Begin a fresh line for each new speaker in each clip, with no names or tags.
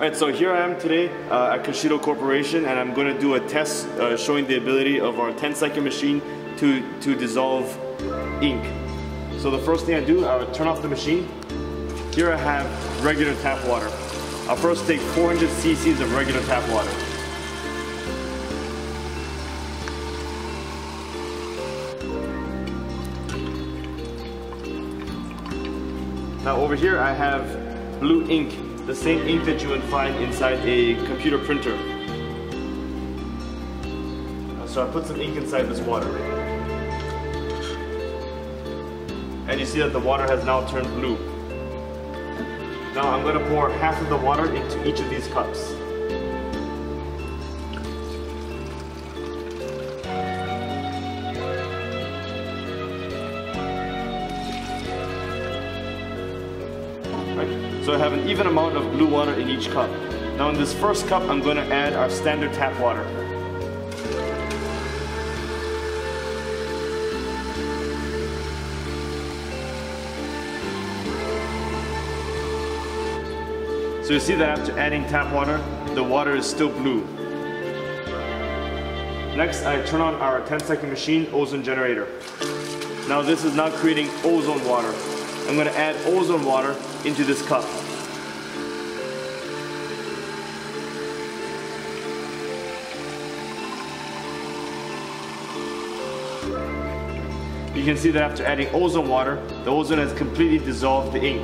Alright, so here I am today uh, at Cashido Corporation and I'm going to do a test uh, showing the ability of our 10 second machine to, to dissolve ink. So the first thing I do, I turn off the machine. Here I have regular tap water. I'll first take 400 cc's of regular tap water. Now over here I have blue ink, the same ink that you would find inside a computer printer. Uh, so I put some ink inside this water. And you see that the water has now turned blue. Now I'm going to pour half of the water into each of these cups. So I have an even amount of blue water in each cup. Now in this first cup, I'm going to add our standard tap water. So you see that after adding tap water, the water is still blue. Next, I turn on our 10 second machine ozone generator. Now this is now creating ozone water. I'm going to add ozone water into this cup. You can see that after adding ozone water, the ozone has completely dissolved the ink.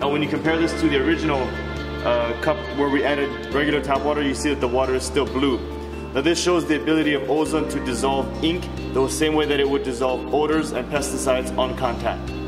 Now when you compare this to the original uh, cup where we added regular tap water, you see that the water is still blue. Now this shows the ability of ozone to dissolve ink the same way that it would dissolve odors and pesticides on contact.